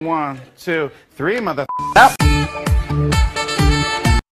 One, two, three, mother. Up.